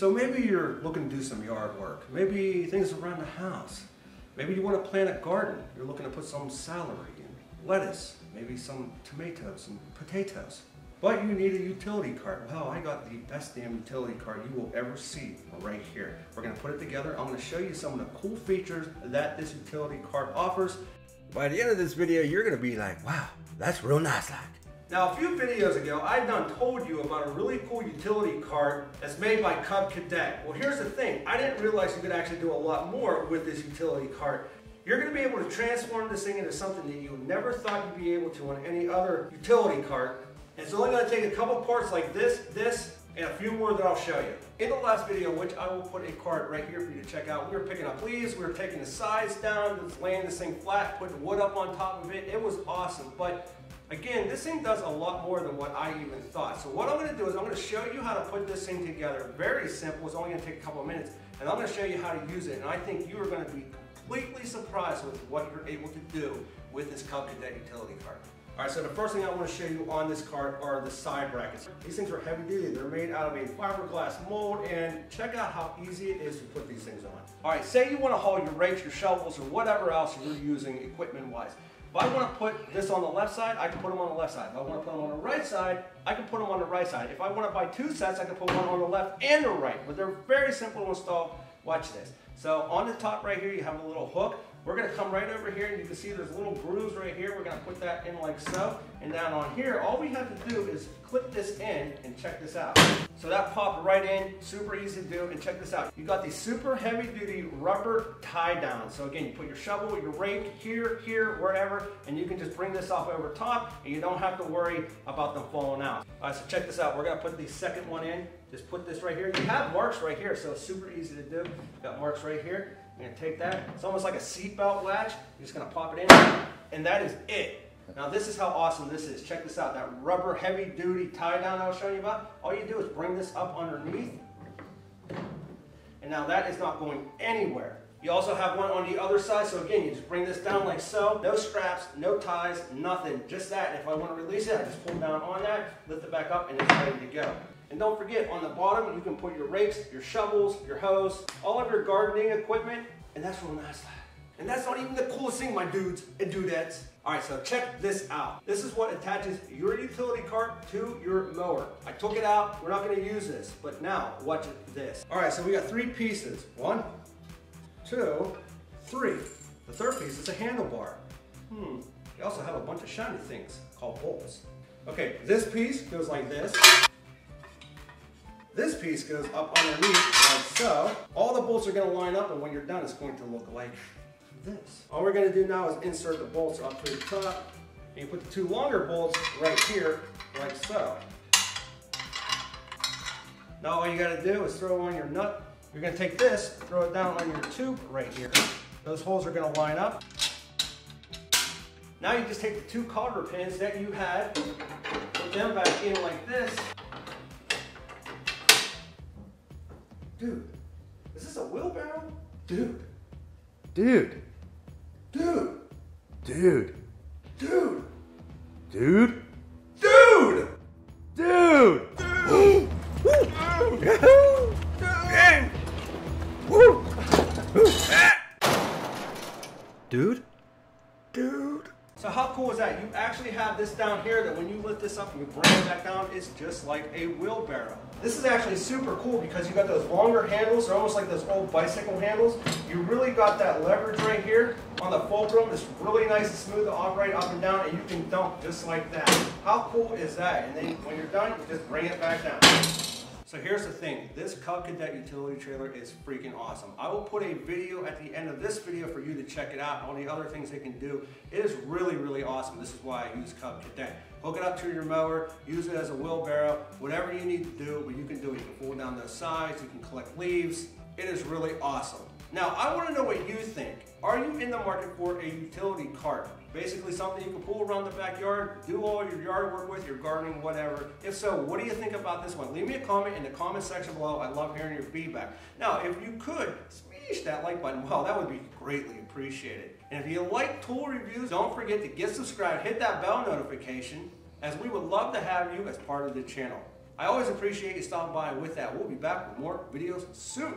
So maybe you're looking to do some yard work. Maybe things around the house. Maybe you want to plant a garden. You're looking to put some celery and lettuce, maybe some tomatoes and potatoes. But you need a utility cart. Well, I got the best damn utility cart you will ever see right here. We're gonna put it together. I'm gonna show you some of the cool features that this utility cart offers. By the end of this video, you're gonna be like, wow, that's real nice like. Now, a few videos ago, I done told you about a really cool utility cart that's made by Cub Cadet. Well, here's the thing. I didn't realize you could actually do a lot more with this utility cart. You're gonna be able to transform this thing into something that you never thought you'd be able to on any other utility cart. It's only gonna take a couple parts like this, this, and a few more that I'll show you. In the last video, which I will put a card right here for you to check out, we were picking up leaves, we were taking the sides down, laying this thing flat, putting wood up on top of it. It was awesome, but Again, this thing does a lot more than what I even thought. So what I'm gonna do is I'm gonna show you how to put this thing together. Very simple, it's only gonna take a couple of minutes. And I'm gonna show you how to use it. And I think you are gonna be completely surprised with what you're able to do with this Cub Cadet utility cart. All right, so the first thing I want to show you on this cart are the side brackets. These things are heavy duty. They're made out of a fiberglass mold and check out how easy it is to put these things on. All right, say you want to haul your rakes, your shovels, or whatever else you're using equipment-wise. If I want to put this on the left side, I can put them on the left side. If I want to put them on the right side, I can put them on the right side. If I want to buy two sets, I can put one on the left and the right. But they're very simple to install. Watch this. So on the top right here, you have a little hook. We're gonna come right over here and you can see there's little grooves right here. We're gonna put that in like so. And down on here, all we have to do is clip this in and check this out. So that popped right in, super easy to do. And check this out. You got the super heavy duty rubber tie down. So again, you put your shovel, your rake here, here, wherever, and you can just bring this off over top and you don't have to worry about them falling out. All right, so check this out. We're gonna put the second one in. Just put this right here. You have marks right here, so super easy to do. Got marks right here. You're gonna take that. It's almost like a seatbelt latch. You're just gonna pop it in, and that is it. Now this is how awesome this is. Check this out. That rubber heavy duty tie down I was showing you about. All you do is bring this up underneath. And now that is not going anywhere. You also have one on the other side. So again, you just bring this down like so. No straps, no ties, nothing. Just that. And if I want to release it, I just pull down on that, lift it back up, and it's ready to go. And don't forget, on the bottom, you can put your rakes, your shovels, your hose, all of your gardening equipment, and that's real nice. And that's not even the coolest thing, my dudes and dudettes. All right, so check this out. This is what attaches your utility cart to your mower. I took it out, we're not gonna use this, but now watch this. All right, so we got three pieces. One, two, three. The third piece is a handlebar. Hmm, you also have a bunch of shiny things called bolts. Okay, this piece goes like this. This piece goes up underneath like so. All the bolts are gonna line up and when you're done, it's going to look like this. All we're gonna do now is insert the bolts up to the top and you put the two longer bolts right here like so. Now all you gotta do is throw on your nut. You're gonna take this, throw it down on your tube right here. Those holes are gonna line up. Now you just take the two cotter pins that you had, put them back in like this, Dude, is this a wheelbarrow? Dude. Dude. Dude. Dude. Dude. Dude. Dude. Dude. Dude. Dude. So how cool is that? You actually have this down here that when you lift this up and you bring it back down, it's just like a wheelbarrow. This is actually super cool because you got those longer handles, they're almost like those old bicycle handles. You really got that leverage right here on the fulcrum. It's really nice and smooth to operate up and down and you can dump just like that. How cool is that? And then when you're done, you just bring it back down. So here's the thing, this Cub Cadet utility trailer is freaking awesome. I will put a video at the end of this video for you to check it out, all the other things it can do. It is really, really awesome. This is why I use Cub Cadet. Hook it up to your mower, use it as a wheelbarrow, whatever you need to do, but you can do it. You can fold down those sides, you can collect leaves. It is really awesome. Now, I want to know what you. Are you in the market for a utility cart? Basically something you can pull around the backyard, do all your yard work with, your gardening, whatever. If so, what do you think about this one? Leave me a comment in the comment section below. I love hearing your feedback. Now, if you could, smash that like button. Well, that would be greatly appreciated. And if you like tool reviews, don't forget to get subscribed, hit that bell notification, as we would love to have you as part of the channel. I always appreciate you stopping by. With that, we'll be back with more videos soon.